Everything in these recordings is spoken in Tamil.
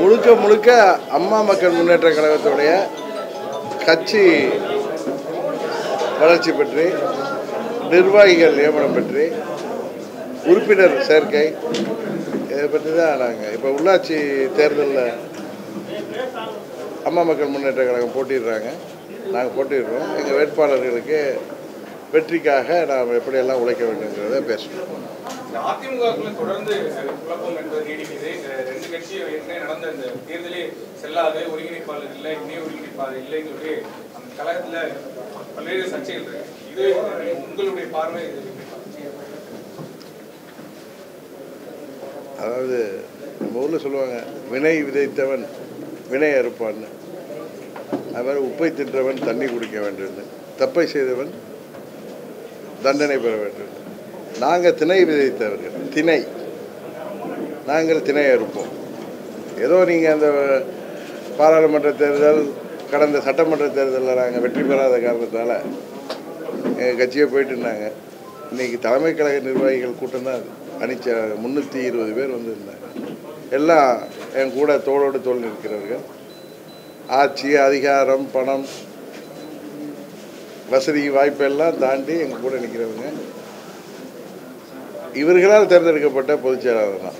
முழுக்க முழுக்க அம்மா மக்கள் முன்னேற்ற கழகத்துடைய கட்சி வளர்ச்சி பற்றி நிர்வாகிகள் நியமனம் பற்றி உறுப்பினர் சேர்க்கை இதை பற்றி தான் நாங்கள் இப்போ உள்ளாட்சி தேர்தலில் அம்மா மக்கள் முன்னேற்ற கழகம் போட்டிடுறாங்க. நாங்கள் போட்டிடுறோம். எங்கள் வேட்பாளர்களுக்கு வெற்றிக்காக நாம் எப்படியெல்லாம் உழைக்க வேண்டுங்கிறத பேசுகிறோம் அதிமுகக்குள்ள தொடர்ந்து குழப்பம் என்பது நீடிக்குது. அஹ், ரெண்டு கட்சியும் ஏற்கனவே நடந்த இந்த தேர்தலே செல்லாது ஒருங்கிணைப்பாளர் இல்லை இணை ஒருங்கிணைப்பாளர் இல்லைன்னு சொல்லி அந்த கழகத்துல பல்வேறு சர்ச்சைகள் இருக்கு. இது உங்களுடைய பார்வை அதாவது நம்ம ஊரில் சொல்லுவாங்க வினை விதைத்தவன் வினை அறுப்பான்னு அது மாதிரி உப்பை தின்றவன் தண்ணி குடிக்க வேண்டும் தப்பை செய்தவன் தண்டனை பெற வேண்டும் நாங்கள் திணை விதைத்தவர்கள் திணை. நாங்கள் திணை அறுப்போம் ஏதோ நீங்கள் அந்த பாராளுமன்ற தேர்தல் கடந்த சட்டமன்ற தேர்தலில் நாங்கள் வெற்றி பெறாத காரணத்தால் எங்கள் கட்சியை போயிட்டு இருந்தாங்க இன்னைக்கு தலைமை கழக நிர்வாகிகள் கூட்டம் தான் அது. அணிச்ச முந்நூற்றி இருபது பேர் வந்திருந்தாங்க. எல்லாம் என் கூட தோளோடு தோல் நிற்கிறவர்கள். ஆட்சி அதிகாரம் பணம் வசதி வாய்ப்பெல்லாம் தாண்டி எங்கள் கூட நிற்கிறவங்க. இவர்களால் தேர்ந்தெடுக்கப்பட்ட பொதுச் செயலாளர் தான்.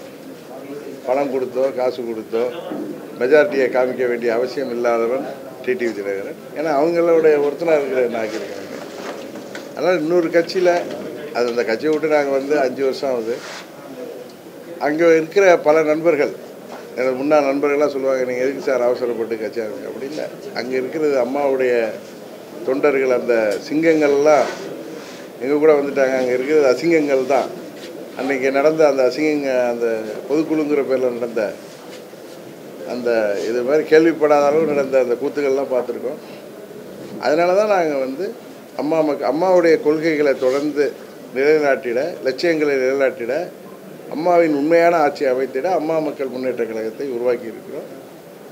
பணம் கொடுத்தோ காசு கொடுத்தோ மெஜாரிட்டியை காமிக்க வேண்டிய அவசியம் இல்லாதவன் டிடிவி தினகரன் ஏன்னா அவங்களுடைய ஒருத்தனாக இருக்கிற நாக்கியிருக்காங்க அதனால் இன்னொரு கட்சியில் அது அந்த கட்சியை விட்டு நாங்கள் வந்து அஞ்சு வருஷம் ஆகுது. அங்கே இருக்கிற பல நண்பர்கள் எனக்கு முன்னாள் நண்பர்களாக சொல்லுவாங்க நீங்கள் எதுக்கு சார் அவசரப்பட்டு கட்சியாக இருக்கு அப்படி இல்லை. அங்கே இருக்கிறது அம்மாவுடைய தொண்டர்கள் அந்த சிங்கங்கள்லாம் எங்கள் கூட வந்துட்டாங்க. அங்கே இருக்கிறது அசிங்கங்கள் தான். அன்றைக்கி நடந்த அந்த அசிங்க அந்த பொதுக்குழுங்கிற பேரில் நடந்த அந்த இது மாதிரி கேள்விப்படாத அளவு நடந்த அந்த கூத்துக்கள்லாம் பார்த்துருக்கோம். அதனால தான் நாங்கள் வந்து அம்மா மக் அம்மாவுடைய கொள்கைகளை தொடர்ந்து நிலைநாட்டிட லட்சியங்களை நிலைநாட்டிட அம்மாவின் உண்மையான ஆட்சி அமைத்திட அம்மா மக்கள் முன்னேற்ற கழகத்தை உருவாக்கி இருக்கிறோம்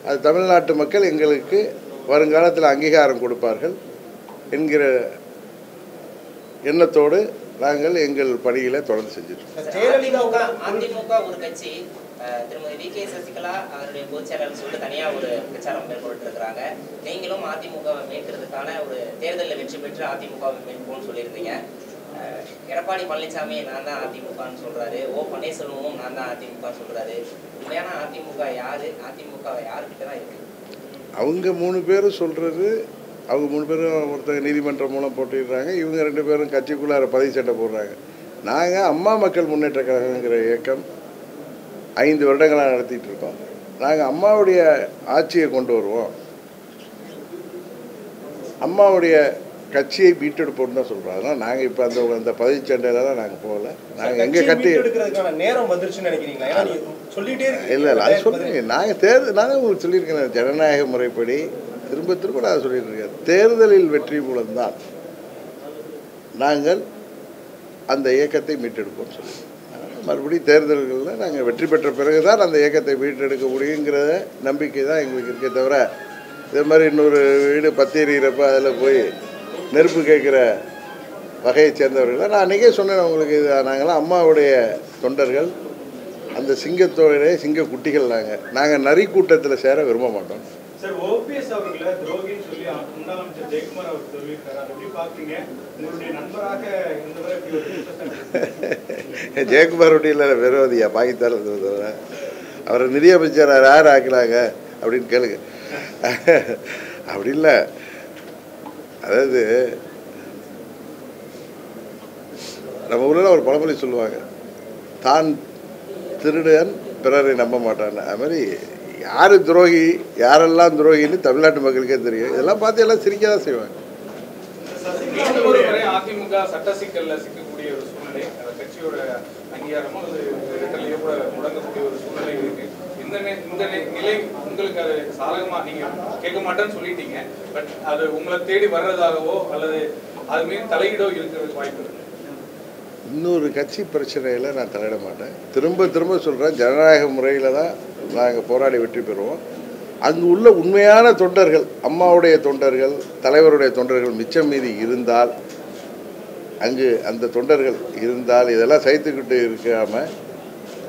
அது தமிழ்நாட்டு மக்கள் எங்களுக்கு வருங்காலத்தில் அங்கீகாரம் கொடுப்பார்கள் என்கிற எண்ணத்தோடு நாங்கள் எங்கள் பணிகளை தொடர்ந்து செஞ்சிருக்கோம் அதிமுக அதிமுக ஒரு கட்சி திருமதி வி கே சசிகலா அவருடைய பொதுச் செயலாளர் சொல்லிட்டு தனியா ஒரு பிரச்சாரம் மேற்கொண்டு இருக்கிறாங்க நீங்களும் அதிமுகவை மீட்கிறதுக்கான ஒரு தேர்தலில் வெற்றி பெற்று அதிமுகவை மீட்போம்னு சொல்லியிருந்தீங்க எடப்பாடி பழனிசாமி நான் தான் அதிமுகன்னு சொல்றாரு. ஓ பன்னீர்செல்வமும் நான் தான் அதிமுக சொல்றாரு. உண்மையான அதிமுக யாரு? அதிமுக யாருக்கிட்ட தான் இருக்கு? அவங்க மூணு பேரும் சொல்கிறது அவங்க மூணு பேரும் ஒருத்தங்க நீதிமன்றம் மூலம் போட்டிடுறாங்க. இவங்க ரெண்டு பேரும் கட்சிக்குள்ளார பதிவு சட்டை போடுறாங்க. நாங்கள் அம்மா மக்கள் முன்னேற்ற கழகங்கிற இயக்கம் ஐந்து வருடங்களாக நடத்திட்டு இருக்கோம். நாங்கள் அம்மாவுடைய ஆட்சியை கொண்டு வருவோம். அம்மாவுடைய கட்சியை மீட்டெடுப்போம்னு தான் சொல்கிறோம் அதனால் நாங்கள் இப்போ அந்த அந்த பதிவு சண்டையிலலாம் நாங்கள் போகல. நாங்கள் கட்சி எடுக்கிறதுக்கான நேரம் வந்துருச்சுன்னு நினைக்கிறீங்களா? சொல்லிட்டே இல்லை இல்லை அது சொல்லுங்க நாங்கள் தேர்தல் தான் உங்களுக்கு சொல்லியிருக்கேன். ஜனநாயக முறைப்படி திரும்ப திரும்ப நான் சொல்லிட்டு இருக்கேன். தேர்தலில் வெற்றி மூலம்தான் நாங்கள் அந்த இயக்கத்தை மீட்டெடுப்போம் சொல்லி மறுபடியும் தேர்தல்களில் நாங்கள் வெற்றி பெற்ற பிறகு தான் அந்த இயக்கத்தை மீட்டெடுக்க முடியுங்கிற நம்பிக்கை தான் எங்களுக்கு இருக்கே தவிர இதே மாதிரி இன்னொரு வீடு பத்தி எறிகிறப்ப அதில் போய் நெருப்பு கேட்குற வகையை சேர்ந்தவர்கள் நான் அன்றைக்கே சொன்னேன் உங்களுக்கு இது நாங்களாம் அம்மாவுடைய தொண்டர்கள். அந்த சிங்கத்தோடைய சிங்க குட்டிகள் நாங்கள் நாங்கள் நரி கூட்டத்தில் சேர விரும்ப மாட்டோம். சார் ஓபிஎஸ் அவர்கள் அமைச்சர் அவர் தெரிவித்தார் அதை எப்படி பாக்குறீங்க உங்களுடைய நண்பராக இருந்தவரை இப்படி ஒரு ஜெயக்குமார் ரொட்டியில் விரோதியா பாகித்தான் அவரை நிதியமைச்சர் யார் ஆக்கினாங்க? அப்படின்னு கேளுங்க. அப்படி இல்லை. அதாவது நம்ம ஊரில் ஒரு பழமொழி சொல்லுவாங்க தான் திருடன் பிறரை நம்ப மாட்டான்னு அது மாதிரி யார் துரோகி யாரெல்லாம் துரோகின்னு தமிழ்நாட்டு மக்களுக்கே தெரியும். இதெல்லாம் பார்த்து எல்லாம் சிரிக்க தான் செய்வாங்க அதிமுக சட்ட சிக்கல்ல சிக்கக்கூடிய ஒரு சூழ்நிலை அந்த கட்சியோட அங்கீகாரமோ அது இரட்டலையோ கூட முடங்கக்கூடிய ஒரு சூழ்நிலை இருக்கு. இந்த நி- இந்த நி- நிலை உங்களுக்கு அது சாதகமா நீங்க கேட்க மாட்டேன்னு சொல்லிட்டீங்க. பட் அது உங்களை தேடி வர்றதாகவோ அல்லது அது மீது தலையீடோ இருக்கிறதுக்கு வாய்ப்பு இருக்கு. இன்னொரு கட்சி பிரச்சனையில் நான் தலையிட மாட்டேன். திரும்ப திரும்ப சொல்கிறேன் ஜனநாயக முறையில் தான் நாங்கள் போராடி வெற்றி பெறுவோம். அங்கு உள்ள உண்மையான தொண்டர்கள் அம்மாவுடைய தொண்டர்கள் தலைவருடைய தொண்டர்கள் மிச்சம் மீதி இருந்தால் அங்கு அந்த தொண்டர்கள் இருந்தால் இதெல்லாம் சைத்துக்கிட்டு இருக்காமல்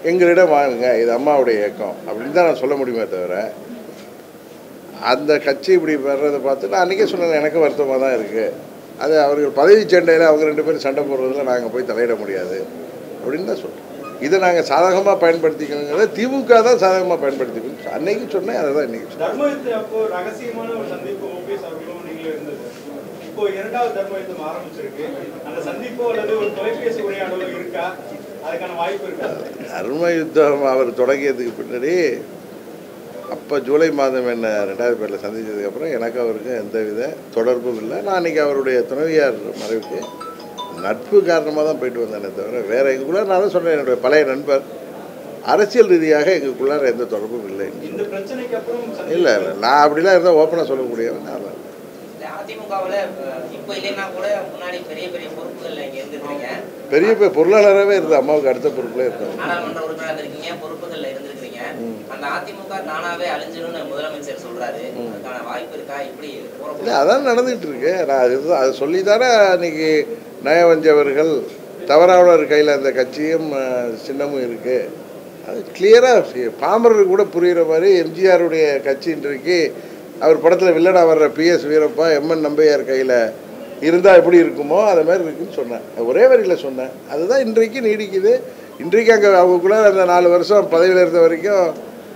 எங்களிடம் வாங்குங்க இது அம்மாவுடைய இயக்கம் அப்படின்னு தான் நான் சொல்ல முடியுமே தவிர அந்த கட்சி இப்படி வர்றதை பார்த்து நான் அன்றைக்கே சொன்னேன் எனக்கு வருத்தமாக தான் இருக்குது அது அவர்கள் பதவி சண்டையில் அவங்க ரெண்டு பேரும் சண்டை போடுறதுல நாங்கள் போய் தலையிட முடியாது அப்படின்னு தான் சொல்கிறேன் இதை நாங்கள் சாதகமாக பயன்படுத்திக்கணுங்கிறத திமுக தான் சாதகமாக பயன்படுத்திக்கணும் அன்னைக்கு சொன்னேன் அதை தான் இருக்கா? தர்ம யுத்தம் அவர் தொடங்கியதுக்கு பின்னாடி அப்போ ஜூலை மாதம் என்ன ரெண்டாயிரத்தி பேரில் சந்திச்சதுக்கப்புறம் எனக்கு அவருக்கு எந்தவித தொடர்பும் இல்லை. நான் அன்றைக்கி அவருடைய துணைவியார் மறைவுக்கு நட்பு காரணமாக தான் போயிட்டு வந்தேனே தவிர வேறு எங்களுக்குள்ள நான் தான் சொன்னேன் என்னுடைய பழைய நண்பர். அரசியல் ரீதியாக எங்களுக்குள்ளார எந்த தொடர்பும் இல்லை. இந்த பிரச்சனைக்கு அப்புறம் சந்திப்பு- இல்லை இல்லை நான் அப்படிலாம் இருந்தால் ஓப்பனாக சொல்லக்கூடியவன் நான் தான். பெரிய பெரிய பொருளாளராகவே இருந்தது அம்மாவுக்கு அடுத்த பொறுப்பில் இல்லை அதான் நடந்துகிட்டு இருக்கு. நான் அது அது சொல்லி தானே அன்னைக்கு நயவஞ்சவர்கள் தவறாளர் கையில் அந்த கட்சியும் சின்னமும் இருக்குது அது கிளியராக பாமரருக்கு கூட புரிகிற மாதிரி எம்ஜிஆருடைய கட்சி இன்றைக்கு அவர் படத்தில் வில்லடா வர்ற பிஎஸ் வீரப்பா எம்என் நம்பையார் கையில் இருந்தால் எப்படி இருக்குமோ அது மாதிரி இருக்குன்னு சொன்னேன் ஒரே வரியில் சொன்னேன். அதுதான் இன்றைக்கு நீடிக்குது. இன்றைக்கு அங்கே அவங்களுக்குள்ள அந்த நாலு வருஷம் பதவியில் இருந்த வரைக்கும்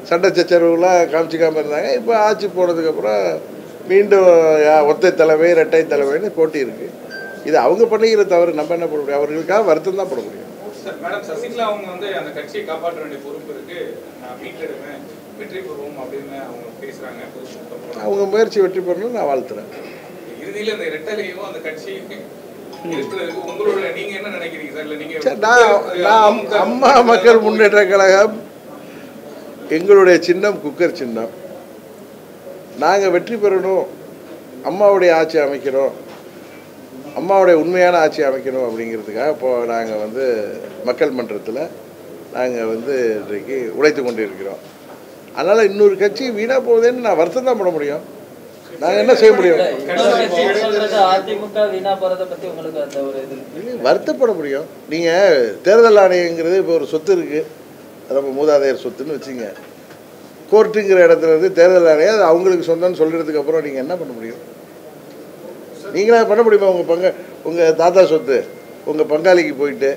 சண்டை சச்சரவுலாம் காமிச்சிக்காமல் இருந்தாங்க. இப்போ ஆட்சி போனதுக்கப்புறம் மீண்டும் ஒத்தை தலைமை இரட்டை தலைமைன்னு போட்டி இருக்குது இது அவங்க பண்ணிக்கிற தவறு நம்ம என்ன பண்ண முடியும்? அவர்களுக்காக வருத்தம் தான் பட முடியும். மேடம் சசிகலா அவங்க வந்து அந்த கட்சியை காப்பாற்ற வேண்டிய பொறுப்பு இருக்கு. நான் மீட்டெடுப்பேன். வெற்றி பெறுவோம் அப்படின்னு அவங்க பேசுறாங்க. அவங்க முயற்சி வெற்றி பெறணும்னு நான் வாழ்த்துறேன். இறுதியில இந்த ரெட்டலையும் அந்த கட்சி அம்மா மக்கள் முன்னேற்ற கழகம் எங்களுடைய சின்னம் குக்கர் சின்னம். நாங்கள் வெற்றி பெறணும். அம்மாவுடைய ஆட்சி அமைக்கணும் அம்மாவுடைய உண்மையான ஆட்சி அமைக்கணும் அப்படிங்கிறதுக்காக இப்போது நாங்கள் வந்து மக்கள் மன்றத்தில் நாங்கள் வந்து இன்றைக்கு உழைத்து கொண்டிருக்கிறோம். அதனால் இன்னொரு கட்சி வீணாக போகுதுன்னு நான் வருத்தம் தான் பண்ண முடியும். நாங்கள் என்ன செய்ய முடியும்? வருத்தப்பட முடியும். நீங்கள் தேர்தல் ஆணையங்கிறது இப்போ ஒரு சொத்து இருக்குது ரொம்ப நம்ம மூதாதையர் சொத்துன்னு வச்சுங்க. கோர்ட்டுங்கிற இடத்துல இருந்து தேர்தல் ஆணையம் அது அவங்களுக்கு சொந்தம்னு சொல்கிறதுக்கு அப்புறம் நீங்கள் என்ன பண்ண முடியும்? நீங்களாக பண்ண முடியுமா? உங்கள் பங்க உங்கள் தாத்தா சொத்து உங்கள் பங்காளிக்கு போயிட்டு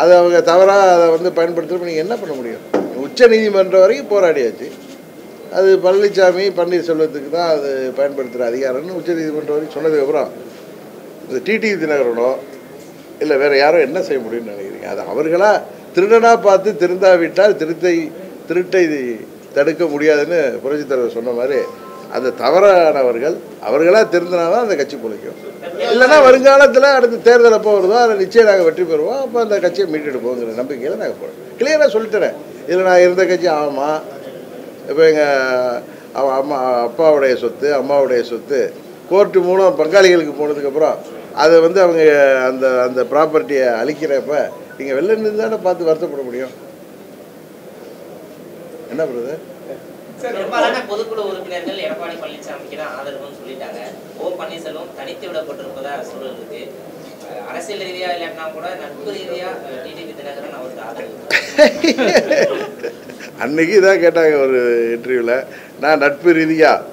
அதை அவங்க தவறாக அதை வந்து பயன்படுத்துகிறப்ப நீங்கள் என்ன பண்ண முடியும்? உச்ச நீதிமன்றம் வரைக்கும் போராடியாச்சு. அது பழனிசாமி பன்னீர்செல்வத்துக்கு தான் அது பயன்படுத்துகிற அதிகாரம்னு உச்ச நீதிமன்றம் வரைக்கும் சொன்னதுக்கப்புறம் இந்த டிடி தினகரனோ இல்லை வேறு யாரோ என்ன செய்ய முடியும்னு நினைக்கிறீங்க? அது அவர்களாக திருடனாக பார்த்து திருந்தாவிட்டால் திருத்தை திருட்டை தடுக்க முடியாதுன்னு புரட்சித்தலைவர் சொன்ன மாதிரி அந்த தவறானவர்கள் அவர்களாக திருந்தினாதான் அந்த கட்சி பிழைக்கும். இல்லைன்னா வருங்காலத்தில் அடுத்த தேர்தல் எப்போ வருதோ அதில் நிச்சயம் நாங்கள் வெற்றி பெறுவோம். அப்போ அந்த கட்சியை மீட்டெடுப்போங்கிற நம்பிக்கையில் நாங்கள் போகிறோம் கிளியராக சொல்லிட்டுறேன் இதில் நான் இருந்த கட்சி ஆமாம் இப்போ எங்கள் அவன் அம்மா அப்பாவுடைய சொத்து அம்மாவுடைய சொத்து கோர்ட்டு மூலம் பங்காளிகளுக்கு போனதுக்கப்புறம் அதை வந்து அவங்க அந்த அந்த ப்ராப்பர்ட்டியை அழிக்கிறப்ப நீங்கள் வெளில நின்று தானே பார்த்து வருத்தப்பட முடியும். என்ன பண்ணுறது பெரும்பாலான பொதுக்குழு உறுப்பினர்கள் எடப்பாடி பழனிசாமிக்கு தான் ஆதரவுன்னு சொல்லிட்டாங்க. ஓ பன்னீர்செல்வம் தனித்து விடப்பட்டிருப்பதா சூழல் இருக்கு. அரசியல் ரீதியா இல்லாட்டினா கூட நட்பு ரீதியா டிடிவி தினகரன் அவருக்கு ஆதரவு. அன்னைக்கு இதான் கேட்டாங்க ஒரு இன்டர்வியூவில் நான் நட்பு ரீதியாக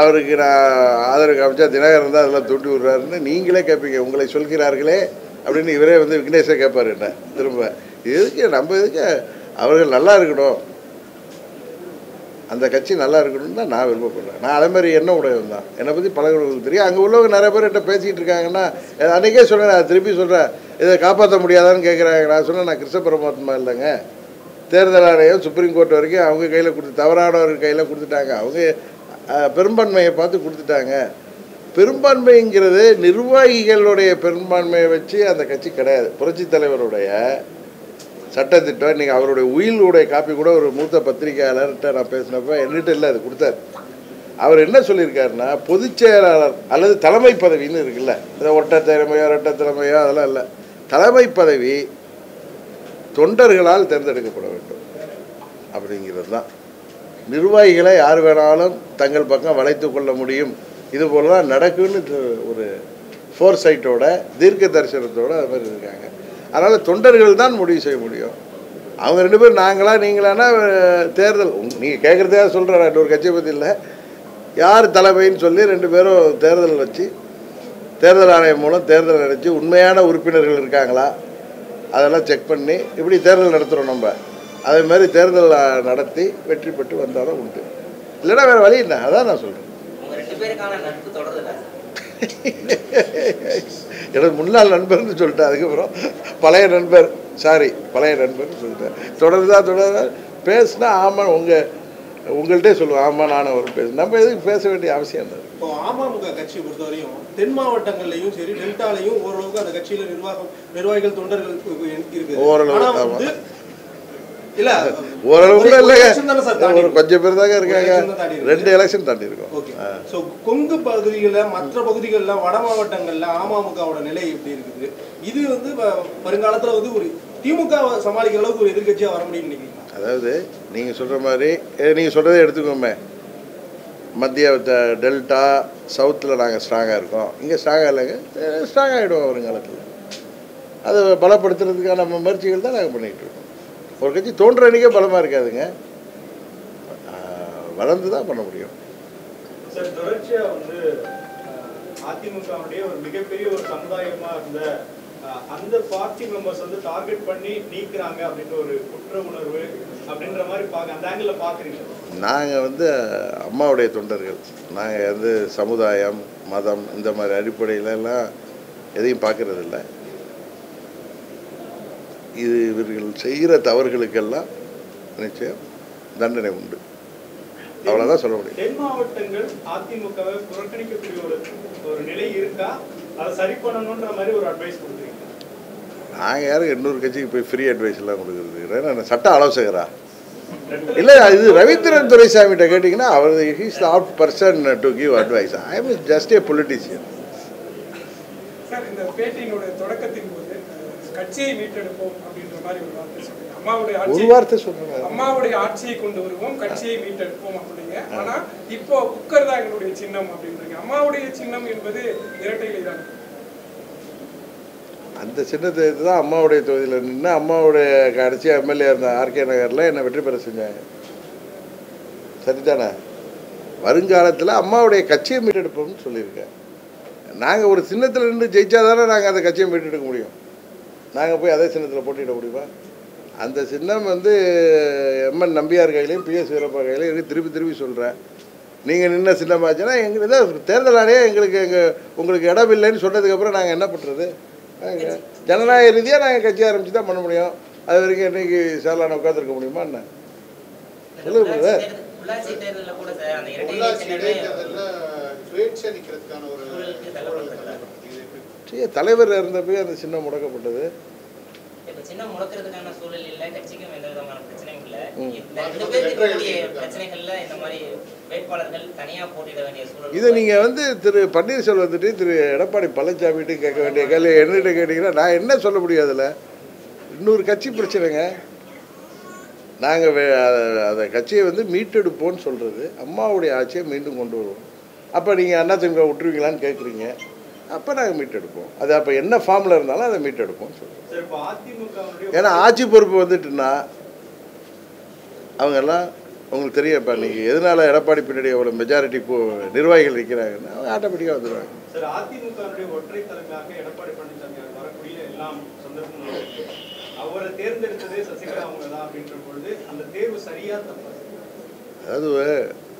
அவருக்கு நான் ஆதரவு காமிச்சா தினகரன் தான் அதெல்லாம் தூண்டி விடுறாருன்னு நீங்களே கேட்பீங்க உங்களை சொல்கிறார்களே அப்படின்னு இவரே வந்து விக்னேஷே கேட்பார் என்ன திரும்ப. எதுக்கு நம்ம எதுக்கு அவர்கள் நல்லா இருக்கணும். அந்த கட்சி நல்லா இருக்கணும்னு தான் நான் விருப்பப்படுறேன். நான் அதே மாதிரி என்ன உடையவன் தான். என்னை பற்றி பழகிறவங்களுக்கு தெரியும். அங்கே உள்ளவங்க நிறைய பேர் என்கிட்ட பேசிகிட்டு இருக்காங்கன்னா அன்றைக்கே சொல்கிறேன் நான் திருப்பி சொல்கிறேன் இதை காப்பாற்ற முடியாதான்னு கேட்குறாங்க நான் சொன்னேன் நான் கிருஷ்ண பரமாத்மா இல்லைங்க. தேர்தல் ஆணையம் சுப்ரீம் கோர்ட் வரைக்கும் அவங்க கையில் கொடுத்து தவறானவர்கள் கையில் கொடுத்துட்டாங்க. அவங்க பெரும்பான்மையை பார்த்து கொடுத்துட்டாங்க. பெரும்பான்மைங்கிறது நிர்வாகிகளுடைய பெரும்பான்மையை வச்சு அந்த கட்சி கிடையாது. புரட்சித் தலைவருடைய சட்டத்திட்டம் இன்றைக்கி அவருடைய உயிலுடைய காப்பி கூட ஒரு மூத்த பத்திரிகையாளர்கிட்ட நான் பேசினப்ப என்கிட்ட இல்லை அது கொடுத்தார். அவர் என்ன சொல்லியிருக்காருன்னா பொதுச் செயலாளர் அல்லது தலைமை பதவின்னு இருக்குல்ல இந்த ஒட்ட திறமையோ ரெட்ட திறமையோ அதெல்லாம் இல்லை. தலைமை பதவி தொண்டர்களால் தேர்ந்தெடுக்கப்பட வேண்டும். அப்படிங்கிறது தான் நிர்வாகிகளை யார் வேணாலும் தங்கள் பக்கம் வளைத்து கொள்ள முடியும். இது போல தான் நடக்குன்னு ஒரு ஃபோர் சைட்டோட தீர்க்க தரிசனத்தோட அது மாதிரி இருக்காங்க. அதனால் தொண்டர்கள் தான் முடிவு செய்ய முடியும். அவங்க ரெண்டு பேரும் நாங்களா நீங்களானா தேர்தல். நீங்கள் கேட்குறதே சொல்கிறேன் இன்னொரு கட்சியை பற்றி இல்லை. யார் தலைமைன்னு சொல்லி ரெண்டு பேரும் தேர்தல் வச்சு தேர்தல் ஆணையம் மூலம் தேர்தல் நடத்தி உண்மையான உறுப்பினர்கள் இருக்காங்களா அதெல்லாம் செக் பண்ணி இப்படி தேர்தல் நடத்துகிறோம் நம்ம. அதே மாதிரி தேர்தல் நடத்தி வெற்றி பெற்று வந்தாலும் உண்டு. இல்லைன்னா வேறு வழி இல்லை. அதான் நான் சொல்கிறேன் எனக்கு முன்னாள் நண்பர்னு சொல்லிட்டேன் அதுக்கப்புறம் பழைய நண்பர். சாரி பழைய நண்பர்னு சொல்லிட்டேன். தொடருதா தொடருதா பேசுனா ஆமாம் உங்கள் உங்கள்கிட்டே சொல்லுவேன். ஆமாம் நானும் ஒரு பேசு நம்ம எதுக்கு பேச வேண்டிய அவசியம் இல்லை. இப்போ அமமுக கட்சியை பொறுத்தவரையும் தென் மாவட்டங்கள்லயும் சரி டெல்டாலையும் ஓரளவுக்கு அந்த கட்சியில நிர்வாகம் நிர்வாகிகள் தொண்டர்கள் இருக்குது ஓரளவு, ஆனா ஆமா. வந்து இல்ல. ஓரளவு கூட இல்லைங்க. ஒரு கொஞ்சம் பேர் தாங்க இருக்காங்க. ரெண்டு எலெக்ஷன் தாண்டி இருக்கோம் கொங்கு பகுதிகளில் மற்ற பகுதிகள்ல வட மாவட்டங்கள்ல அமமுகவோட நிலை எப்படி இருக்குது? இது வந்து வருங்காலத்துல வந்து ஒரு திமுக சமாளிக்கிற அளவுக்கு ஒரு எதிர்க்கட்சியா வர நினைக்கிறீங்களா? அதாவது நீங்கள் சொல்கிற மாதிரி நீங்கள் சொல்கிறதே எடுத்துக்கோமே. மத்திய டெல்டா சவுத்தில் நாங்கள் ஸ்ட்ராங்காக இருக்கோம். இங்கே ஸ்ட்ராங்காக இல்லைங்க. ஸ்ட்ராங் ஆகிடுவோம் வருங்காலத்தில். அதை பலப்படுத்துறதுக்கான முயற்சிகள் தான் நாங்கள் பண்ணிகிட்டு இருக்கோம். ஒரு கட்சி தோன்ற அன்றைக்கே பலமாக இருக்காதுங்க. வளர்ந்து தான் பண்ண முடியும். சார் தொடர்ச்சியா வந்து அஹ், அதிமுகவுடைய ஒரு மிகப்பெரிய ஒரு சமுதாயமா இருந்த அஹ், அந்த பார்ட்டி மெம்பர்ஸ் வந்து டார்கெட் பண்ணி நீக்குறாங்க அப்படின்ற ஒரு குற்ற உணர்வு அப்படின்ற மாதிரி அந்த பாக்குறீங்க நாங்கள் வந்து அம்மாவுடைய தொண்டர்கள். நாங்கள் வந்து சமுதாயம் மதம் இந்த மாதிரி அடிப்படையில எல்லாம் எதையும் பார்க்கறது இல்ல இது இவர்கள் செய்கிற தவறுகளுக்கெல்லாம் நிச்சயம் தண்டனை உண்டு. அவ்வளோதான் சொல்ல முடியும். தென் மாவட்டங்கள் அதிமுகவை புறக்கணிக்கக்கூடிய ஒரு ஒரு நிலை இருக்கா? அதை சரி பண்ணணுன்ற மாதிரி ஒரு அட்வைஸ் கொடுக்குறீங்க. நாங்கள் யாரும் இன்னொரு கட்சிக்கு போய் ஃப்ரீ அட்வைஸ் எல்லாம் கொடுக்குறது? நான் சட்ட ஆலோசகரா? இல்லை இது ரவீந்திரன் துரைசாமிகிட்ட கேட்டிங்கன்னா அவர் he's the person to give advice I am just a politician sir இந்த பேட்டியினுடைய தொடக்கத்தின் கட்சியை மீட்டெடுப்போம் அப்படின்ற மாதிரி ஒரு வார்த்தை சொன்னீங்க அம்மாவுடைய ஒரு ஆட்சி வார்த்தை சொல்கிறேன் அம்மாவுடைய ஆட்சியை கொண்டு வருவோம் கட்சியை மீட்டெடுப்போம் அப்படிங்க. ஆனா இப்போ குக்கர் தான் எங்களுடைய சின்னம் அப்படின்றீங்க. அம்மாவுடைய சின்னம் என்பது இரட்டையிலை தான். அந்த சின்னத்தை எடுத்து தான் அம்மாவுடைய தொகுதியில் நின்று அம்மாவுடைய கடைசி எம்எல்ஏ இருந்த ஆர்கே நகரில் என்னை வெற்றி பெற செஞ்சாங்க. சரிதானே? வருங்காலத்தில் அம்மாவுடைய கட்சியை மீட்டெடுப்போம்னு சொல்லியிருக்கேன். நாங்கள் ஒரு சின்னத்தில் நின்று ஜெயிச்சா தானே நாங்கள் அந்த கட்சியை மீட்டெடுக்க முடியும். நாங்கள் போய் அதே சின்னத்தில் போட்டியிட முடியுமா? அந்த சின்னம் வந்து எம்என் நம்பியார் கையிலையும் பிஎஸ் வீரப்பா கையிலையும் இருக்கு. திருப்பி திருப்பி சொல்கிறேன் நீங்கள் நின்ன சின்னமாச்சுன்னா எங்களுக்கு தான் தேர்தல் ஆணையம் எங்களுக்கு எங்கள் உங்களுக்கு இடம் இல்லைன்னு சொன்னதுக்கப்புறம் நாங்கள் என்ன பண்ணுறது நாங்கள் ஜனநாயக ரீதியாக நாங்கள் கட்சி ஆரம்பித்து தான் பண்ண முடியும். அது வரைக்கும் என்னைக்கு சேலான உட்காந்துருக்க முடியுமா என்ன? சொல்லுங்க சார் உள்ளாட்சி சரி, தலைவர் இருந்தப்போ அந்த சின்னம் முடக்கப்பட்டது. இதை நீங்கள் வந்து திரு பன்னீர்செல்வத்திட்டையும் திரு எடப்பாடி பழனிசாமிகிட்ட கேட்க வேண்டிய கேள்வி என்னகிட்ட கேட்டிங்கன்னா நான் என்ன சொல்ல முடியும் அதில். இன்னொரு கட்சி பிரச்சனைங்க. நாங்கள் அதை கட்சியை வந்து மீட்டெடுப்போம்னு சொல்கிறது அம்மாவுடைய ஆட்சியை மீண்டும் கொண்டு வருவோம். அப்போ நீங்கள் அண்ணா திமுக விட்டுருவீங்களான்னு கேட்குறீங்க அப்போ நாங்கள் மீட்டெடுப்போம் அது அப்போ என்ன ஃபார்மில் இருந்தாலும் அதை இப்போ அதிமுகவுடைய ஏன்னா ஆட்சி பொறுப்பு வந்துட்டுன்னா அவங்கெல்லாம் உங்களுக்கு தெரியும் இப்போ நீங்கள் எதனால் எடப்பாடி பின்னாடி அவ்வளோ மெஜாரிட்டி இப்போ நிர்வாகிகள் நிற்கிறாங்கன்னா அவங்க ஆட்டோமேட்டிக்காக வந்துடுவாங்க அதாவது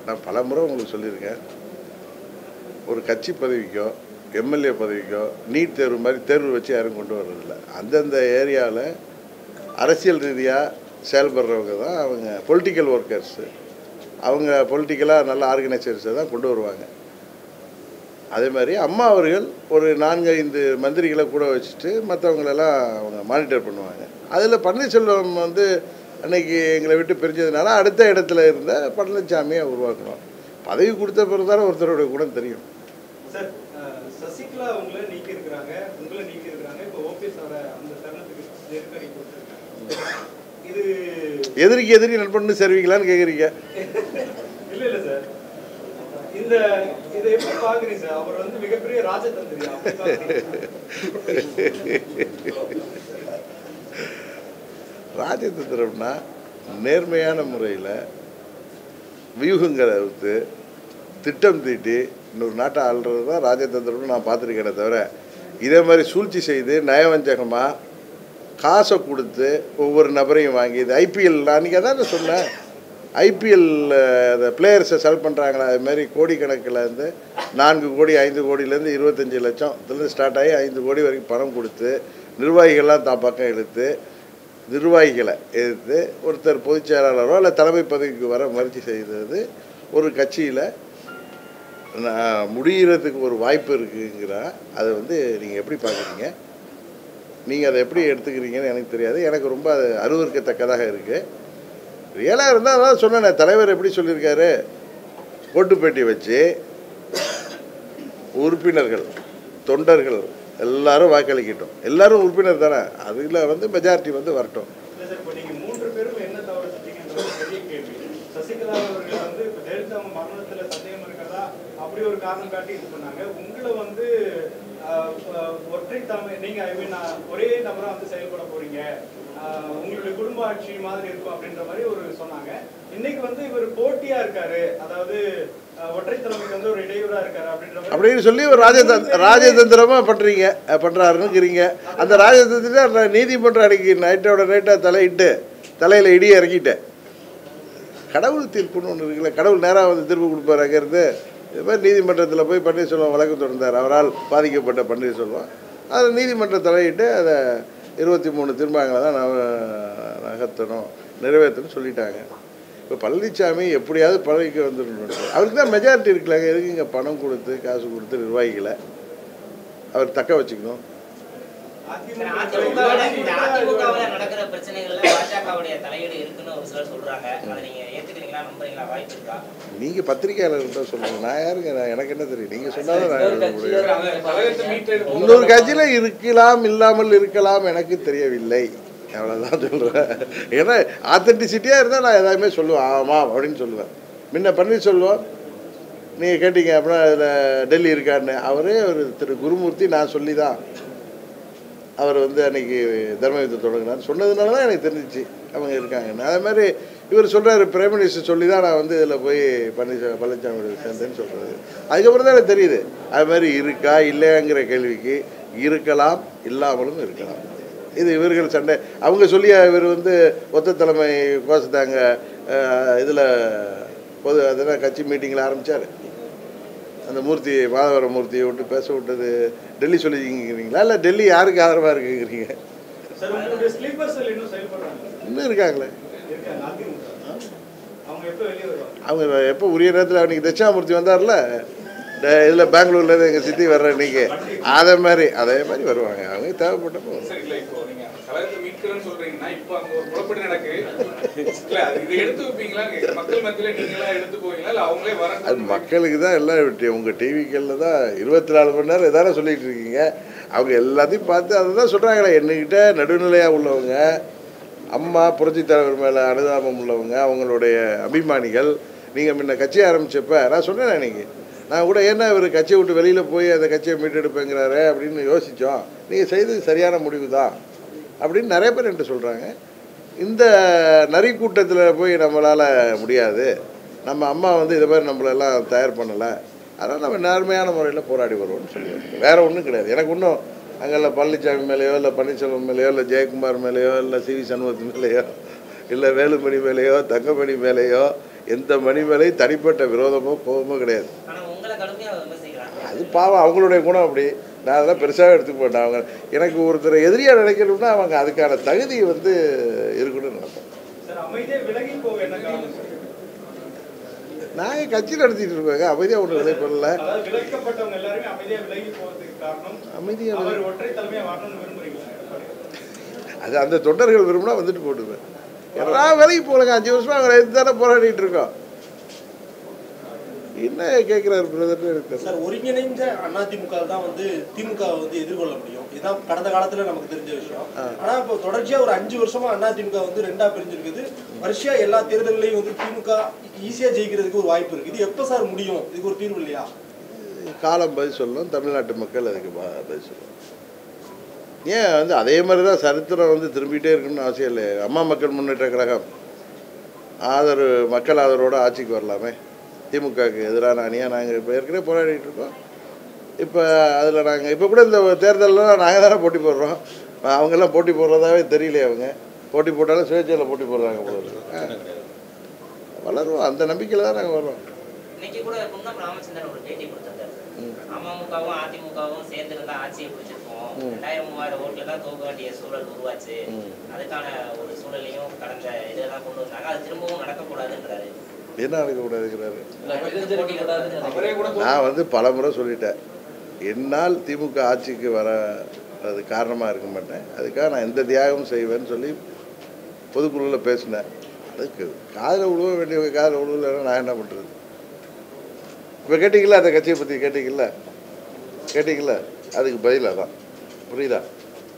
நான் பல முறை உங்களுக்கு சொல்லியிருக்கேன். ஒரு கட்சி பதவிக்கோ எம்எல்ஏ பதவிக்கோ நீட் தேர்வு மாதிரி தேர்வு வச்சு யாரும் கொண்டு வர்றதில்ல. அந்தந்த ஏரியாவில் அரசியல் ரீதியாக செயல்படுறவங்க தான் அவங்க பொலிட்டிக்கல் ஒர்க்கர்ஸு அவங்க பொலிட்டிக்கலாக நல்ல ஆர்கனைசர்ஸை தான் கொண்டு வருவாங்க. அதே மாதிரி அம்மா அவர்கள் ஒரு நான்கு ஐந்து மந்திரிகளை கூட வச்சுட்டு மற்றவங்களெல்லாம் அவங்க மானிட்டர் பண்ணுவாங்க. அதில் பன்னீர்செல்வம் வந்து அன்னைக்கு எங்களை விட்டு பிரிஞ்சதுனால அடுத்த இடத்துல இருந்த பழனிசாமியை உருவாக்கணும். பதவி கொடுத்த பிறகு தானே ஒருத்தருடைய குணம் தெரியும் சார் அஹ், சசிகலா அவங்கள நீக்கி இருக்கிறாங்க உங்களை நீக்கி இருக்கிறாங்க இப்போ ஓபிஎஸ் அவரை அந்த தருணத்துக்கு நெருக்கடி கொடுத்துருக்காங்க இது எதிரிக்கு எதிரி நண்பன்னு சரிவீங்களான்னு கேட்குறீங்க? ராஜதந்திரம்னா நேர்மையான முறையில் வியூகங்களை வகுத்து திட்டம் தீட்டி இன்னொரு நாட்டை ஆள்றது தான் ராஜதந்திரம்னு நான் பார்த்துருக்கேனே தவிர இதே மாதிரி சூழ்ச்சி செய்து நயவஞ்சகமாக காசை கொடுத்து ஒவ்வொரு நபரையும் வாங்கி இது ஐபிஎல் அன்றைக்கி அதான் நான் சொன்னேன். ஐபிஎல் அந்த பிளேயர்ஸை செல் பண்ணுறாங்களா அது மாதிரி கோடிக்கணக்கில் இருந்து நான்கு கோடி ஐந்து கோடியிலேருந்து இருபத்தஞ்சி லட்சத்துலேருந்து ஸ்டார்ட் ஆகி ஐந்து கோடி வரைக்கும் பணம் கொடுத்து நிர்வாகிகள்லாம் தான் பக்கம் இழுத்து நிர்வாகிகளை எதிர்த்து ஒருத்தர் பொதுச் செயலாளரோ இல்லை தலைமை பதவிக்கு வர முயற்சி செய்தது ஒரு கட்சியில். நான் முடிகிறதுக்கு ஒரு வாய்ப்பு இருக்குங்கிறா அதை வந்து நீங்கள் எப்படி பார்க்குறீங்க? நீங்கள் அதை எப்படி எடுத்துக்கிறீங்கன்னு எனக்கு தெரியாது. எனக்கு ரொம்ப அது அருவருக்கத்தக்கதாக இருக்குது ரியலாக இருந்தால் அதான் சொன்னேனே தலைவர் எப்படி சொல்லியிருக்காரு? ஓட்டுப்பேட்டி வச்சு உறுப்பினர்கள் தொண்டர்கள் எல்லாரும் வாக்களிக்கட்டும். எல்லாரும் உறுப்பினர் தானே. அதில் வந்து மெஜாரிட்டி வந்து வரட்டும். சசிகலா அவர்கள் வந்து சந்தேகம் இருக்கிறதா? அப்படி ஒரு காரணம் காட்டி இது பண்ணாங்க. உங்களை வந்து ஒற்றை தலைமை நீங்க ஐ மீன் ஒரே நபரா வந்து செயல்பட போறீங்க. உங்களுடைய குடும்ப ஆட்சி மாதிரி இருக்கும் அப்படின்ற மாதிரி ஒரு சொன்னாங்க. இன்னைக்கு வந்து இவர் போட்டியா இருக்காரு. அதாவது ஒற்றை தலைமைக்கு வந்து ஒரு இடையூறா இருக்காரு அப்படின்ற அப்படின்னு சொல்லி ஒரு ராஜதந்திர ராஜதந்திரமாக பண்ணுறீங்க பண்ணுறாருன்னுக்கிறீங்க அந்த ராஜதந்திரத்தை நீதிமன்றம் அன்னைக்கு நைட்டோட நைட்டாக தலையிட்டு தலையில் இடியை இறக்கிட்டேன் கடவுள் தீர்ப்புன்னு ஒன்று இருக்குல்ல கடவுள் நேராக வந்து தீர்ப்பு கொடுப்பாரு அங்கேருந்து. இது மாதிரி நீதிமன்றத்தில் போய் பன்னீர்செல்வம் வழக்கு தொடர்ந்தார். அவரால் பாதிக்கப்பட்ட பன்னீர்செல்வம். அதில் நீதிமன்றம் தலையிட்டு அதை இருபத்தி மூணு திரும்பங்களை தான் நக நகர்த்தணும் நிறைவேற்றணும்னு சொல்லிட்டாங்க. இப்போ பழனிசாமி எப்படியாவது பதவிக்கு வந்துடணும் அவருக்கு தான் மெஜாரிட்டி இருக்கலாங்க எதுக்கு இங்கே பணம் கொடுத்து காசு கொடுத்து நிர்வாகிகளை அவர் தக்க வச்சுக்கணும்? அதிமுகவுல இந்த அதிமுகவுல நடக்கிற பிரச்சனைகள்ல பாஜகவுடைய தலையீடு இருக்குன்னு ஒரு சிலர் சொல்றாங்க. அதை நீங்க ஏத்துக்கிறீங்களா நம்புறீங்களா வாய்ப்பு இருக்கா? நீங்கள் பத்திரிகையாளர்கிட்ட சொல்லுங்கள் நான் யாருங்க? நான் எனக்கு என்ன தெரியும்? நீங்கள் சொன்னாலும் நான் இன்னொரு கட்சியில் இருக்கலாம் இல்லாமல் இருக்கலாம் எனக்கு தெரியவில்லை. அவ்வளோதான் சொல்கிறேன் ஏன்னா ஆத்தென்டிசிட்டியாக இருந்தால் நான் எதாவுமே சொல்லுவேன். ஆமாம் அப்படின்னு சொல்லுவேன். முன்ன பன்னீர்செல்வம் நீங்கள் கேட்டீங்க அப்படின்னா அதில் டெல்லி இருக்காருன்னு. அவரே ஒரு திரு குருமூர்த்தி நான் சொல்லி தான் அவர் வந்து அன்னைக்கு தர்ம யுத்தம் தொடங்கினார். சொன்னதுனால தான் எனக்கு தெரிஞ்சிச்சு அவங்க இருக்காங்கன்னு. அதே மாதிரி இவர் சொல்கிறாரு பிரைம் மினிஸ்டர் சொல்லி தான் நான் வந்து இதில் போய் பன்னீர்செல்வம் பழனிசாமி சேர்ந்தேன்னு சொல்கிறது அதுக்கப்புறம் தான் எனக்கு தெரியுது. அது மாதிரி இருக்கா இல்லையாங்கிற கேள்விக்கு இருக்கலாம் இல்லாமலும் இருக்கலாம். இது இவர்கள் சண்டை. அவங்க சொல்லி இவர் வந்து ஒத்த தலைமை கோசத்தாங்க இதில் பொது அதெல்லாம் கட்சி மீட்டிங்கில் ஆரம்பித்தார் அந்த மூர்த்தி மாதவர மூர்த்தியை விட்டு பேச விட்டது. டெல்லி சொல்லிக்கிறீங்களா இல்லை டெல்லி யாருக்கு ஆதரவாக இருக்குங்கிறீங்க இன்னும் இருக்காங்களே. அவங்க எப்போ உரிய நேரத்தில் அன்றைக்கி தட்சிணாமூர்த்தி வந்தார்ல? இதில் பெங்களூர்லேருந்து எங்கள் சித்தி வர்ற இன்னைக்கு. அதே மாதிரி அதே மாதிரி வருவாங்க. அவங்க தேவைப்பட்டப்போ. இப்போ நீங்க கழகத்தை மீட்கிறேன்னு சொல்றீங்கன்னா இப்போ அங்க ஒரு குழப்படி நடக்கு. இல்ல அது இதை எடுத்து வைப்பீங்களா? மக்கள் மத்தியில நீங்களா எடுத்து போவீங்களா? இல்ல அவங்களே அது வர மக்களுக்கு தான் எல்லாம் உங்கள் டிவிக்களில் தான் இருபத்தி நாலு மணி நேரம் இதானே சொல்லிட்டு இருக்கீங்க. அவங்க எல்லாத்தையும் பார்த்து அதை தான் சொல்கிறாங்களே என்கிட்ட நடுநிலையாக உள்ளவங்க அம்மா புரட்சி தலைவர் மேலே அனுதாபம் உள்ளவங்க அவங்களுடைய அபிமானிகள் நீங்கள் முன்ன கட்சி ஆரம்பிச்சப்ப நான் சொன்னேன் இன்னைக்கு நான் கூட என்ன இவர் கட்சியை விட்டு வெளியில் போய் அந்த கட்சியை மீட்டெடுப்பேங்கிறாரு அப்படின்னு யோசித்தோம் நீங்கள் செய்தது சரியான முடிவு தான் அப்படின்னு நிறைய பேர் என்கிட்ட சொல்கிறாங்க இந்த நரி கூட்டத்தில் போய் நம்மளால் முடியாது. நம்ம அம்மா வந்து இதை மாதிரி நம்மளெல்லாம் தயார் பண்ணலை. அதனால் நம்ம நேர்மையான முறையில் போராடி வருவோம்னு சொல்லுவாங்க வேறு ஒன்றும் கிடையாது. எனக்கு இன்னும் அங்கெல்லாம் பழனிசாமி மேலேயோ இல்லை பன்னீர்செல்வம் மேலேயோ இல்லை ஜெயக்குமார் மேலேயோ இல்லை சி வி சண்முகத்து மேலேயோ இல்லை வேலுமணி மேலேயோ தங்கமணி மேலேயோ எந்த மணி மேலேயும் தனிப்பட்ட விரோதமோ கோபமோ கிடையாது. அது பாவம். அவங்களுடைய குணம் அப்படி. நான் அதெல்லாம் பெருசாக எடுத்துக்க மாட்டேன் அவங்க எனக்கு ஒருத்தரை எதிரியாக நினைக்கணும்னா அவங்க அதுக்கான தகுதி வந்து இருக்கணும்னு நினைப்பேன். நாங்கள் கட்சி நடத்திட்டு இருக்கோங்க. அமைதியாக ஒன்றும் விலை பண்ணல அமைதியாக? அது அந்த தொண்டர்கள் விரும்பினா வந்துட்டு போட்டுவேன் எல்லாம் விலைக்கு போகலங்க. அஞ்சு வருஷமா அவங்களை எதிர்த்து தானே போராடிட்டு இருக்கோம். என்ன கேட்குறாரு பிரதர்னு தெரியல. சார் ஒருங்கிணைந்த அதிமுக தான் வந்து திமுக வந்து எதிர்கொள்ள முடியும். இதுதான் கடந்த காலத்துல நமக்கு தெரிஞ்ச விஷயம். ஆனா இப்போ தொடர்ச்சியா ஒரு அஞ்சு வருஷமா அதிமுக வந்து ரெண்டா பிரிஞ்சிருக்குது. வரிசையா எல்லா தேர்தல்லையும் வந்து திமுக ஈஸியா ஜெயிக்கிறதுக்கு ஒரு வாய்ப்பு இருக்கு இது எப்ப சார் முடியும்? இதுக்கு ஒரு தீர்வு இல்லையா? காலம் பதில் சொல்லும் தமிழ்நாட்டு மக்கள் அதுக்கு பதில் சொல்லும் ஏன் வந்து அதே மாதிரி தான் சரித்திரம் வந்து திரும்பிட்டே இருக்கணும்னு அவசியம் இல்லை அம்மா மக்கள் முன்னேற்ற கழகம். ஆதரவு மக்கள் ஆதரவோட ஆட்சிக்கு வரலாமே. திமுகவுக்கு எதிரான அணியாக நாங்கள் இப்போ ஏற்கனவே போராடிட்டு இருக்கோம். இப்போ அதில் நாங்கள் இப்போ கூட இந்த தேர்தலில் நாங்கள் தானே போட்டி போடுறோம். அவங்கெல்லாம் போட்டி போடுறதாவே தெரியலையே அவங்க. போட்டி போட்டாலும் சுயேட்சையில் போட்டி போடுறாங்க போல. வளருவோம். அந்த நம்பிக்கையில் தான் நாங்கள் வர்றோம். இன்னைக்கு கூட குன்னம் ராமச்சந்திரன் ஒரு பேட்டி கொடுத்திருந்தாரு. அமமுகவும் அதிமுகவும் சேர்ந்து இருந்தா ஆட்சியை பிடிச்சிருப்போம். ரெண்டாயிரம் மூவாயிரம் ஓட்டுல தான் தோக்க வேண்டிய சூழல் உருவாச்சு. அதுக்கான ஒரு சூழலையும் கடந்த இதெல்லாம் கொண்டு வந்தாங்க. அது திரும்பவும் நடக்கக்கூடாதுன்றாரு. என்ன நடக்கக்கூடாதுங்கிறாரு நான் வந்து பல முறை சொல்லிட்டேன். என்னால் திமுக ஆட்சிக்கு வர அது காரணமாக இருக்க மாட்டேன். அதுக்காக நான் எந்த தியாகமும் செய்வேன்னு சொல்லி பொதுக்குழுவில் பேசினேன். அதுக்கு காதில் விழுவ வேண்டியவங்க காதில் விழுவலைன்னா நான் என்ன பண்ணுறது இப்போ கேட்டிங்களா அந்த கட்சியை பற்றி கேட்டிங்களா கேட்டிங்களா அதுக்கு பதில் அதான். புரியுதா?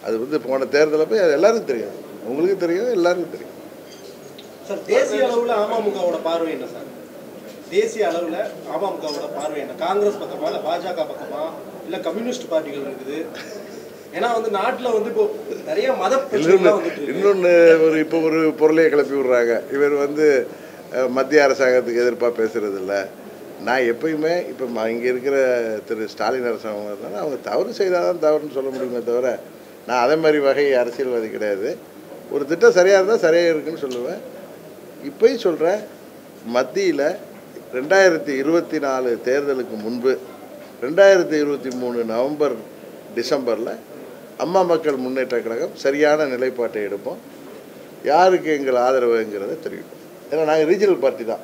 அது வந்து போன தேர்தலில் போய் அது எல்லாருக்கும் தெரியும். உங்களுக்கும் தெரியும் எல்லாருக்கும் தெரியும். சார் தேசிய அளவுல அமமுகவோட பார்வை என்ன சார்? தேசிய அளவுல அமமுகவோட பார்வை என்ன? காங்கிரஸ் பக்கமா இல்ல பாஜக பக்கமா? இல்ல கம்யூனிஸ்ட் பார்ட்டிகள் இருக்குது. ஏன்னா வந்து நாட்டுல வந்து இப்போ நிறைய மத பிரச்சனைலாம் வந்துட்டு இருக்கு. இன்னொன்று ஒரு இப்போ ஒரு பொருளையை கிளப்பி விடுறாங்க. இவர் வந்து மத்திய அரசாங்கத்துக்கு எதிர்ப்பாக பேசுறது இல்ல நான் எப்பயுமே இப்போ இங்கே இருக்கிற திரு ஸ்டாலின் அரசாங்கம் இருந்தாலும் அவங்க தவறு செய்தால் தான் தவறுன்னு சொல்ல முடியுமே தவிர நான் அதே மாதிரி வகை அரசியல்வாதி கிடையாது. ஒரு திட்டம் சரியாக இருந்தால் சரியாக இருக்குன்னு சொல்லுவேன். இப்பயும் சொல்கிறேன் மத்தியில் ரெண்டாயிரத்தி இருபத்தி நாலு தேர்தலுக்கு முன்பு ரெண்டாயிரத்தி இருபத்தி மூணு நவம்பர் டிசம்பரில் அம்மா மக்கள் முன்னேற்ற கழகம் சரியான நிலைப்பாட்டை எடுப்போம். யாருக்கு எங்கள் ஆதரவுங்கிறத தெரிவிப்போம். ஏன்னா நாங்கள் ரீஜனல் பார்ட்டி தான்.